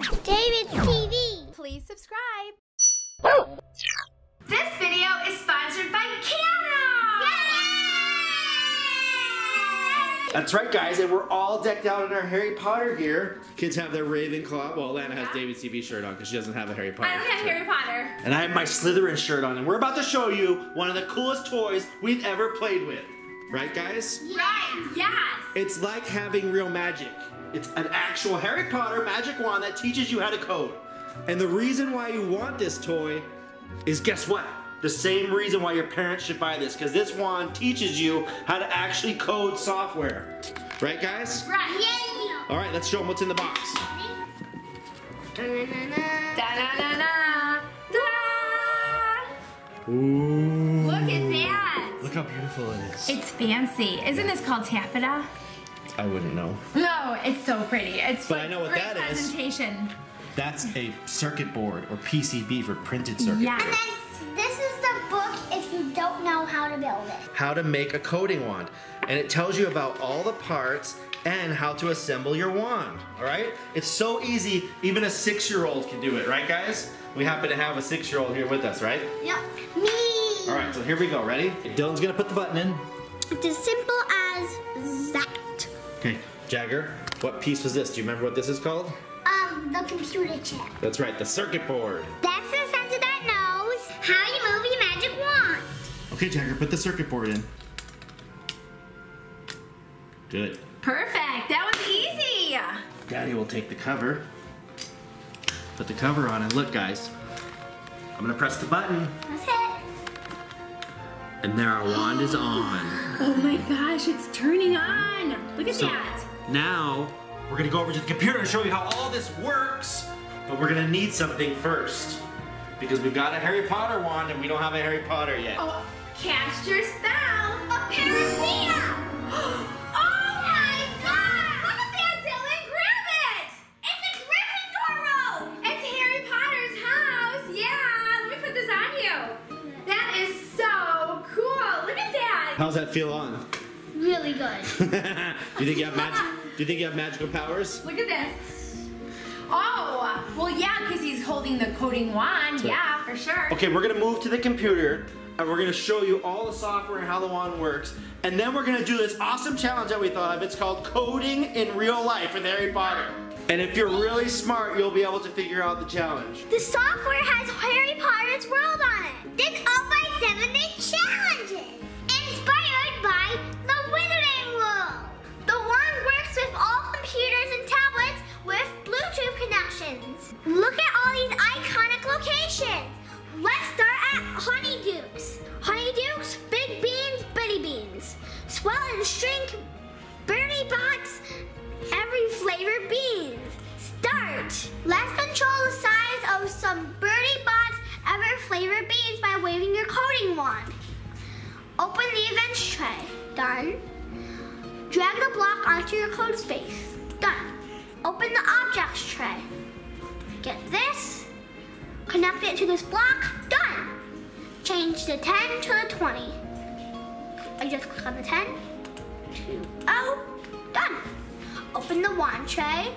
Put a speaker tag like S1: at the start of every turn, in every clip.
S1: David's TV.
S2: Please subscribe. This video is sponsored by Kano!
S3: That's right, guys, and we're all decked out in our Harry Potter gear. Kids have their Ravenclaw. Well, Lana has David's TV shirt on because she doesn't have a Harry Potter.
S2: I don't have
S3: shirt.
S2: Harry Potter.
S3: And I have my Slytherin shirt on, and we're about to show you one of the coolest toys we've ever played with. Right, guys?
S2: Right, yes!
S3: It's like having real magic. It's an actual Harry Potter magic wand that teaches you how to code. And the reason why you want this toy is guess what? The same reason why your parents should buy this, because this wand teaches you how to actually code software. Right, guys?
S2: Right.
S1: Yay!
S3: All right, let's show them what's in the box. Ooh.
S2: Look at that!
S3: Look how beautiful it is.
S2: It's fancy. Isn't this called taffeta?
S3: I wouldn't know.
S2: No, it's so pretty. It's
S3: But I know what
S2: great
S3: that is.
S2: presentation.
S3: That's a circuit board or PCB for printed circuit
S2: Yes.
S1: And then this is the book if you don't know how to build it.
S3: how to make a coding wand. And it tells you about all the parts and how to assemble your wand, all right? It's so easy, even a six-year-old can do it, right guys? We happen to have a six-year-old here with us, right?
S1: Yep. Me.
S3: All right, so here we go, ready? Dylan's gonna put the button in.
S1: It's as simple as that.
S3: Okay. Jagger, what piece was this? Do you remember what this is called?
S1: Um, the computer chip.
S3: That's right, the circuit board.
S1: That's the sensor that knows how you move your magic wand.
S3: Okay, Jagger, put the circuit board in. Good.
S2: Perfect. That was easy.
S3: Daddy will take the cover. Put the cover on and look guys. I'm gonna press the button
S1: That's it.
S3: And there our wand is on.
S2: Oh my gosh, it's turning on. Look at
S3: So
S2: that.
S3: now we're gonna go over to the computer and show you how all this works. But we're gonna need something first. Because we've got a Harry Potter wand and we don't have a Harry Potter yet.
S2: Oh, cast your spell.
S1: A panacea.
S3: How's that feel on?
S1: Really good.
S3: do you think you have magic? Do you think you have magical powers?
S2: Look at this. Oh, well yeah, because he's holding the coding wand. Yeah, for sure.
S3: Okay, we're gonna move to the computer and we're gonna show you all the software and how the wand works. And then we're gonna do this awesome challenge that we thought of. It's called Coding in Real Life with Harry Potter. And if you're really smart, you'll be able to figure out the challenge.
S1: The software has Harry Potter's world on it. This all by seven day challenges. By the Wizarding World. The wand works with all computers and tablets with Bluetooth connections. Look at all these iconic locations. Let's start at Honeydukes. Honeydukes, Big Beans, Bitty Beans. Swell and Shrink, Bertie Botts, every flavor beans. Start! Let's control the size of some Bertie Botts ever flavor beans by waving your coding wand. Open the events tray. Done. Drag the block onto your code space. Done. Open the objects tray. Get this. Connect it to this block. Done. Change the 10 to the 20. I just click on the 10. 2, oh, done. Open the wand tray.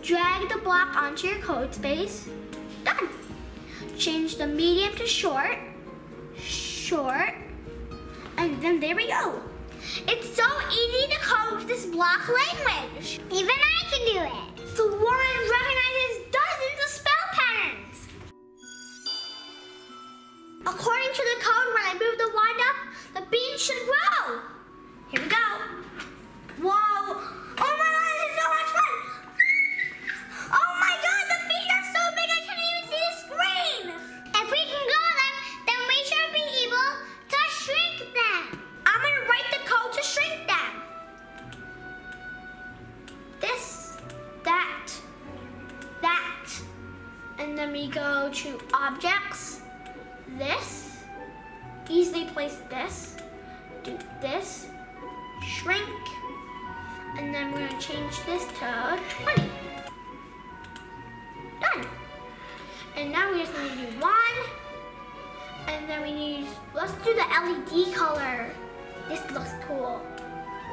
S1: Drag the block onto your code space. Done. Change the medium to short. Short. And then there we go. It's so easy to code with this block language. Even I can do it. The wand recognizes objects, this, easily place this, do this, shrink, and then we're gonna change this to 20. Done. And now we just need to do one, and then we need, let's do the LED color. This looks cool.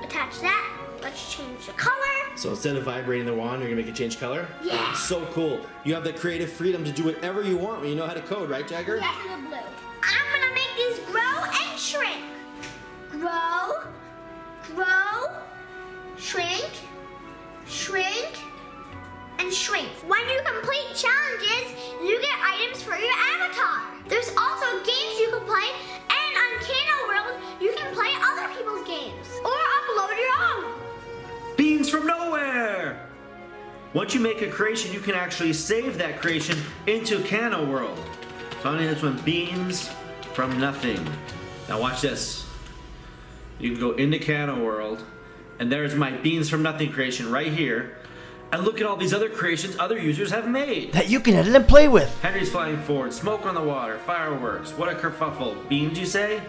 S1: Attach that, let's change the color.
S3: So instead of vibrating the wand, you're gonna make it change color?
S1: Yeah.
S3: So cool. You have the creative freedom to do whatever you want when you know how to code, right, Jagger?
S1: Yes, the blue.
S3: Once you make a creation, you can actually save that creation into Kano World. So I'm gonna this one, beans from nothing. Now watch this. You can go into Kano World, and there's my beans from nothing creation right here. And look at all these other creations other users have made.
S4: that you can edit and play with.
S3: Henry's flying forward, smoke on the water, fireworks, what a kerfuffle. Beans, you say?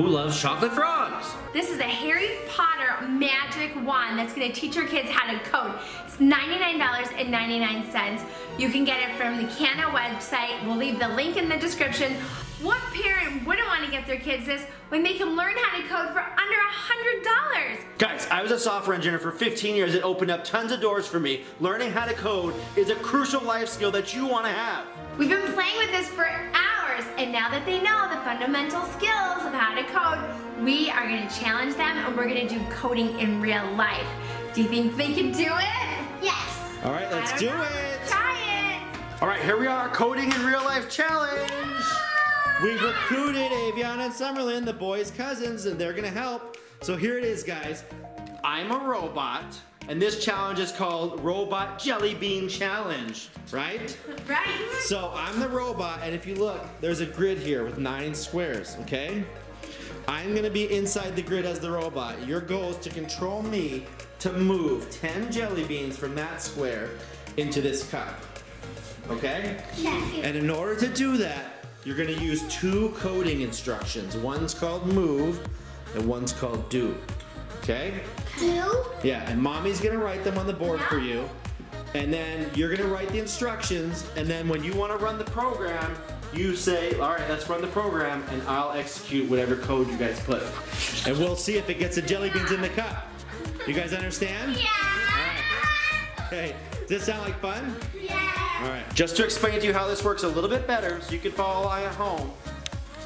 S3: Who loves chocolate frogs?
S2: This is a Harry Potter magic wand that's going to teach your kids how to code. It's $99.99. You can get it from the Kano website. We'll leave the link in the description. What parent wouldn't want to get their kids this when they can learn how to code for under $100?
S3: Guys, I was a software engineer for 15 years. It opened up tons of doors for me. Learning how to code is a crucial life skill that you want to have.
S2: We've been playing with this for hours, and now that they know the fundamental skills of how to code, we are going to challenge them and we're going to do coding in real life. Do you think they can do it?
S1: Yes.
S3: All right, let's do
S2: know.
S3: it.
S2: Try it.
S3: All right, here we are, coding in real life challenge. We recruited Aviana and Summerlin, the boys' cousins, and they're gonna help. So here it is, guys. I'm a robot, and this challenge is called Robot Jelly Bean Challenge, right?
S2: Right.
S3: So I'm the robot, and if you look, there's a grid here with nine squares, okay? I'm gonna be inside the grid as the robot. Your goal is to control me to move 10 jelly beans from that square into this cup, okay?
S1: Yes.
S3: And in order to do that, you're gonna use two coding instructions. One's called move, and one's called do, okay?
S1: Do.
S3: Yeah, and mommy's gonna write them on the board for you. And then you're gonna write the instructions, and then when you wanna run the program, you say, all right, let's run the program, and I'll execute whatever code you guys put. And we'll see if it gets the jelly beans in the cup. You guys understand?
S1: Yeah.
S3: Hey, does this sound like fun?
S1: Yeah.
S3: All right. Just to explain to you how this works a little bit better, so you can follow along at home,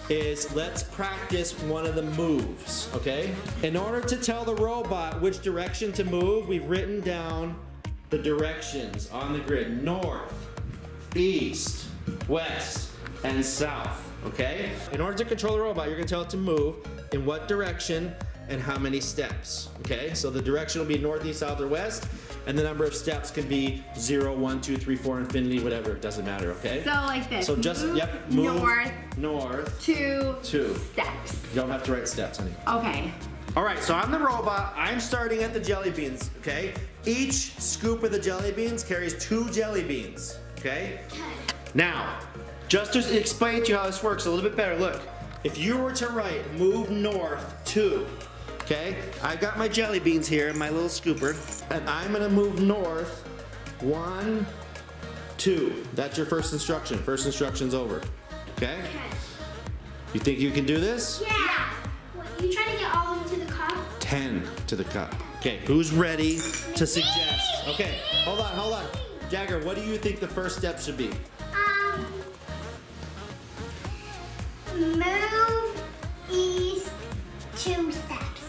S3: is let's practice one of the moves, okay? In order to tell the robot which direction to move, we've written down the directions on the grid: north, east, west, and south. Okay? In order to control the robot, you're gonna tell it to move in what direction and how many steps. Okay? So the direction will be north, east, south, or west, and the number of steps can be 0, 1, 2, 3, 4, infinity, whatever. It doesn't matter, okay?
S2: So like this.
S3: So just,
S2: Move
S3: yep, move
S2: north
S3: north,
S2: two
S3: two.
S2: steps.
S3: You don't have to write steps, honey.
S2: Okay.
S3: All right, so I'm the robot. I'm starting at the jelly beans, okay? Each scoop of the jelly beans carries two jelly beans, okay? Now, just to explain to you how this works a little bit better, look. If you were to write move north two, okay? I've got my jelly beans here in my little scooper, and I'm gonna move north one, two. That's your first instruction. First instruction's over, okay? You think you can do this?
S1: Yeah. What, you trying to get all of them to the cup?
S3: 10 to the cup. Okay, who's ready to suggest? Okay, hold on, hold on. Jagger, what do you think the first step should be?
S1: Um. Move east steps.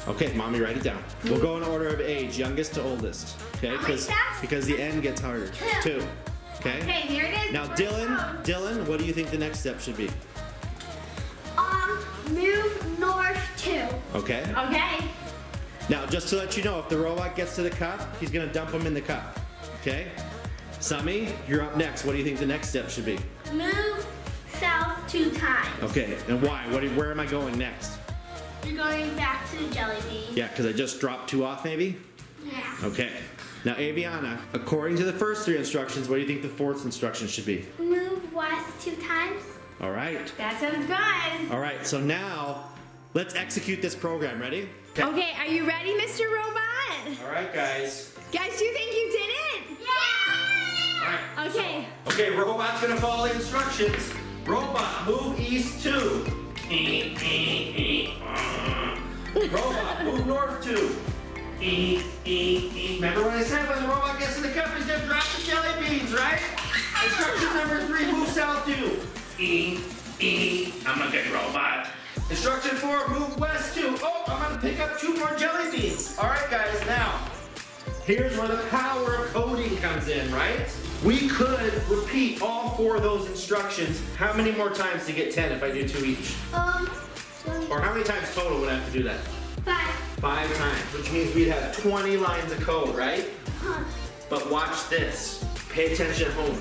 S3: Okay, mommy, write it down. We'll go in order of age, youngest to oldest. Okay, because because the end gets harder.
S1: Two.
S3: Two. Okay.
S2: Okay, here it is.
S3: Now, Dylan. Dylan, what do you think the next step should be?
S1: Um. Move north two.
S3: Okay.
S2: Okay.
S3: Now, just to let you know, if the robot gets to the cup, he's gonna dump them in the cup. Okay. Sami, you're up next. What do you think the next step should be?
S1: Move south two times.
S3: Okay, and why? What? Where am I going next?
S1: You're going back to the jelly bean.
S3: Yeah, because I just dropped two off, maybe.
S1: Yeah.
S3: Okay. Now, Aviana, according to the first three instructions, what do you think the fourth instruction should be?
S1: Move west two times.
S3: All right.
S2: That sounds good.
S3: All right, so now let's execute this program. Ready?
S2: Okay, are you ready, Mr. Robot?
S3: All right, guys.
S2: Guys, do you think you did it?
S3: All
S1: Yeah.
S3: right.
S2: Okay.
S3: Okay, robot's gonna follow the instructions. Robot, move east two. Robot, move north two. E, e, e. Remember what I said when the robot gets in the cup, he's gonna drop the jelly beans, right? Instruction number three, move south two. Eat, eat. I'm a good robot. Instruction four, move west two. Oh, I'm gonna pick up two more jelly beans. All right, guys, now. Here's where the power of coding comes in, right? We could repeat all four of those instructions. How many more times to get 10 if I do two each?
S1: Um,
S3: Or how many times total would I have to do that?
S1: five.
S3: Five times, which means we'd have 20 lines of code, right?
S1: Huh.
S3: But watch this. Pay attention at home.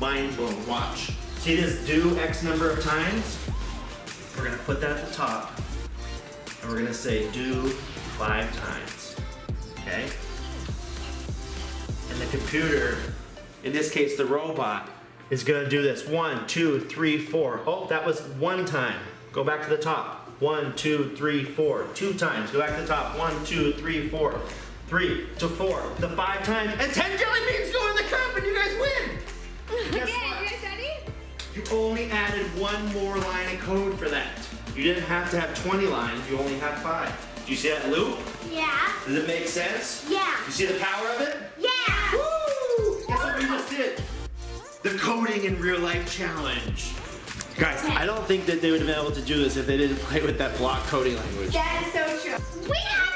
S3: Mind blown. Watch. See this do X number of times? We're gonna put that at the top. And we're gonna say do five times. Okay? And the computer, in this case the robot, is gonna do this. One, two, three, four. Oh, that was one time. Go back to the top. One, two, three, four. Two times. Go back to the top. One, two, three, four. Three to four The five times. And ten jelly beans go in the cup and you guys win! Guess
S2: Okay,
S3: what?
S2: you guys ready?
S3: You only added one more line of code for that. You didn't have to have 20 lines, you only had five. Do you see that loop?
S1: Yeah.
S3: Does it make sense?
S1: Yeah.
S3: You see the power of it?
S1: Yeah.
S3: Woo! Guess what we just did? The coding in real life challenge. Guys, I don't think that they would have been able to do this if they didn't play with that block coding language.
S2: That is so true.
S1: We have